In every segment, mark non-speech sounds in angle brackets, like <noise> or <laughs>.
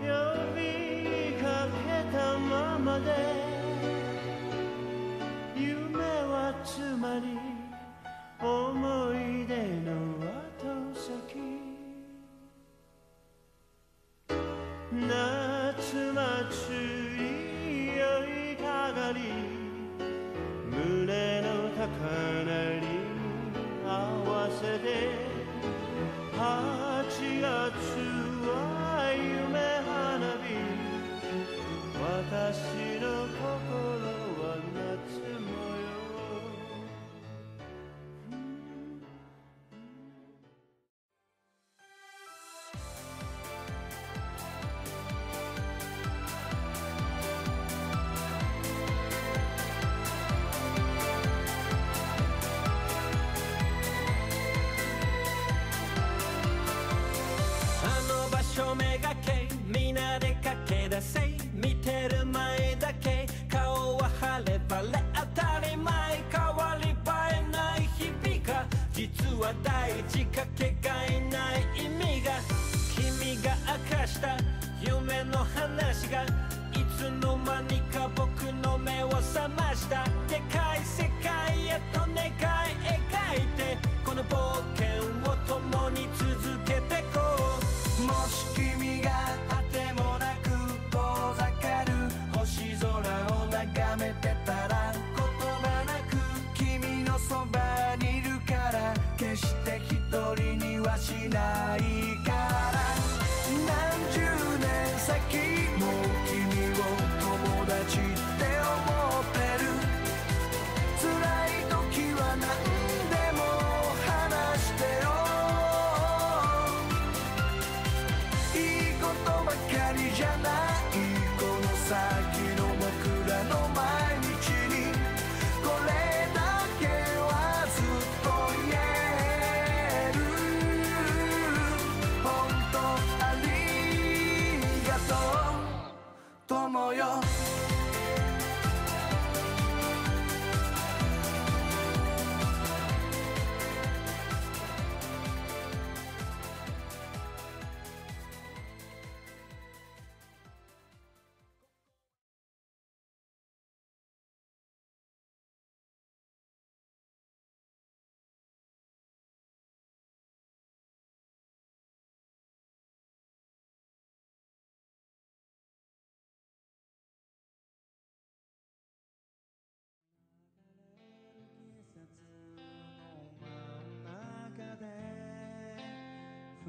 呼びかけたままで。夢はつまり that it.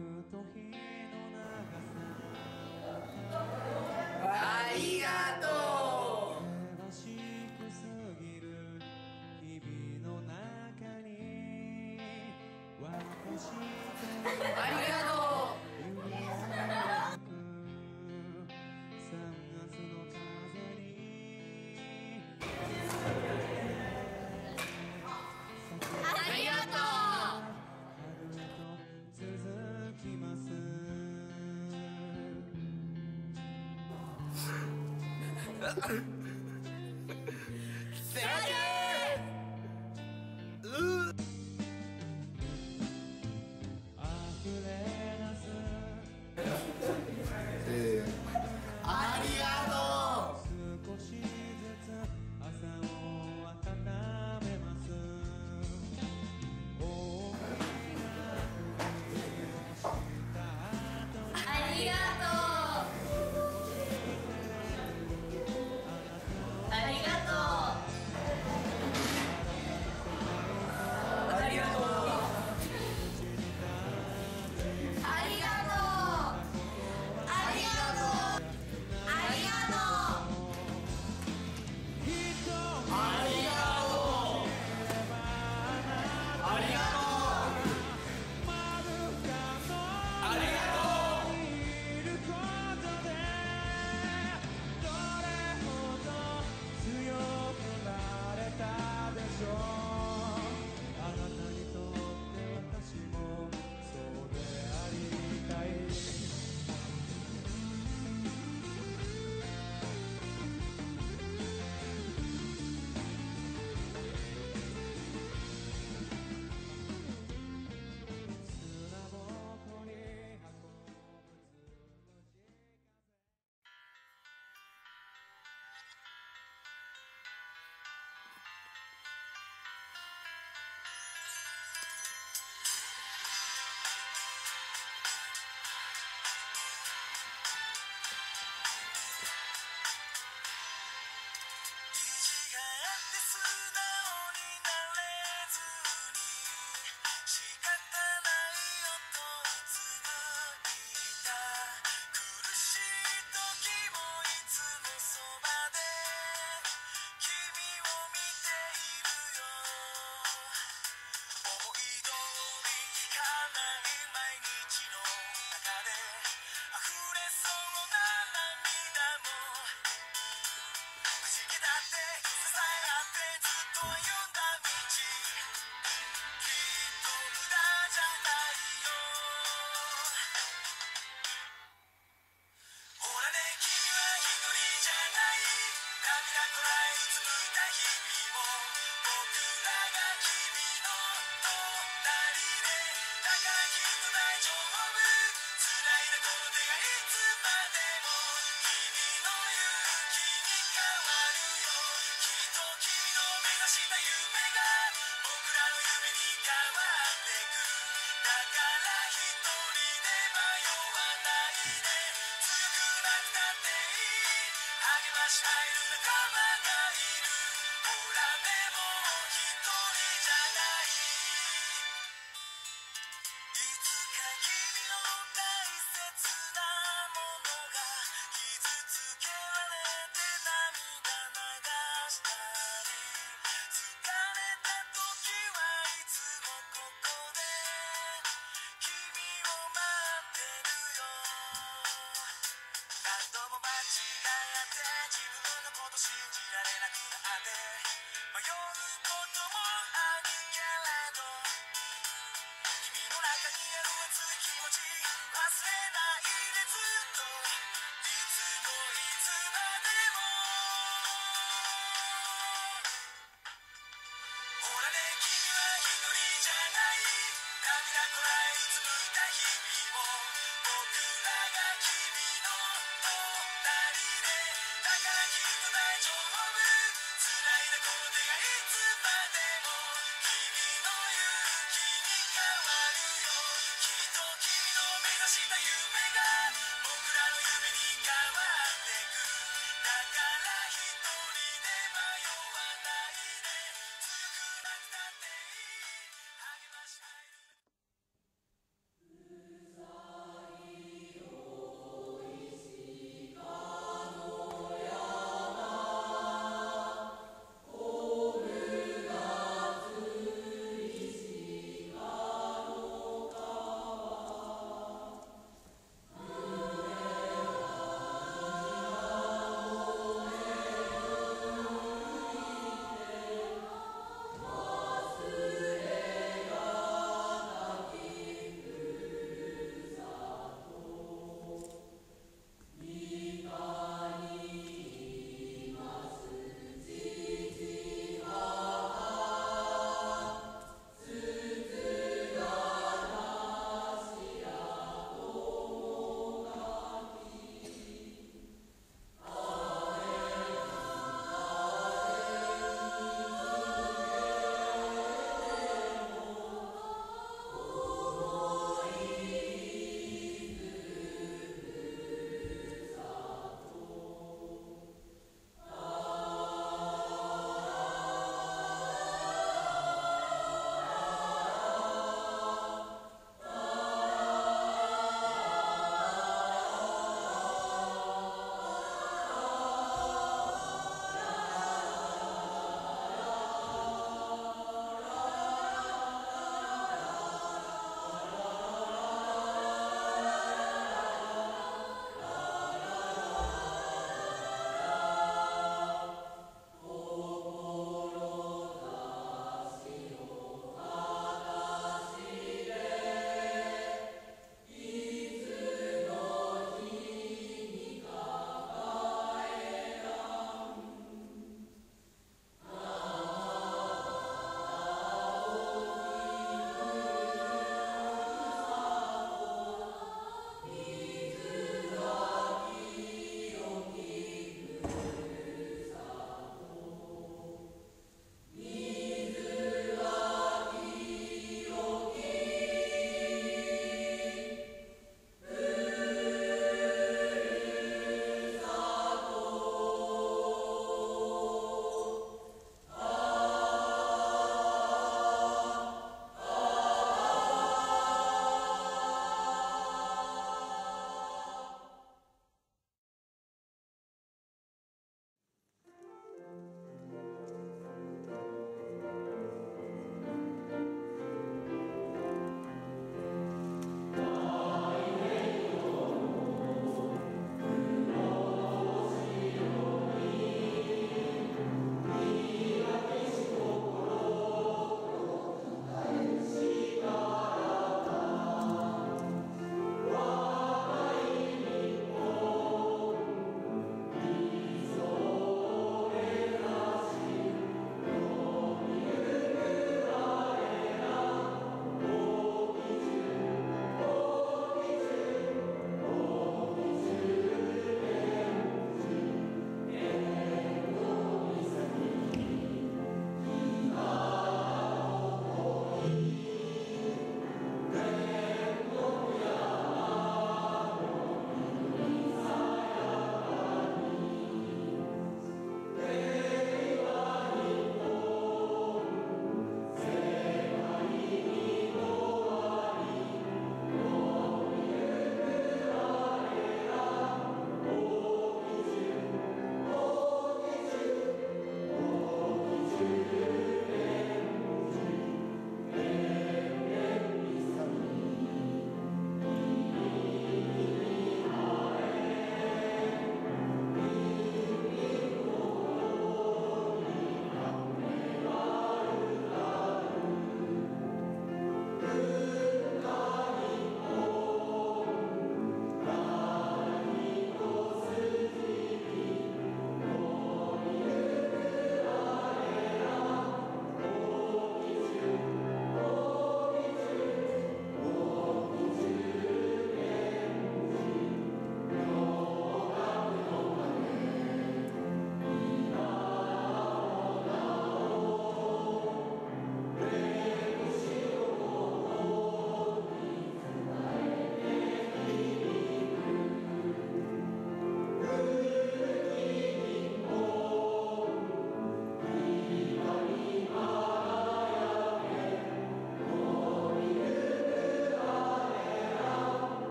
くと日の長さ Uh, <laughs>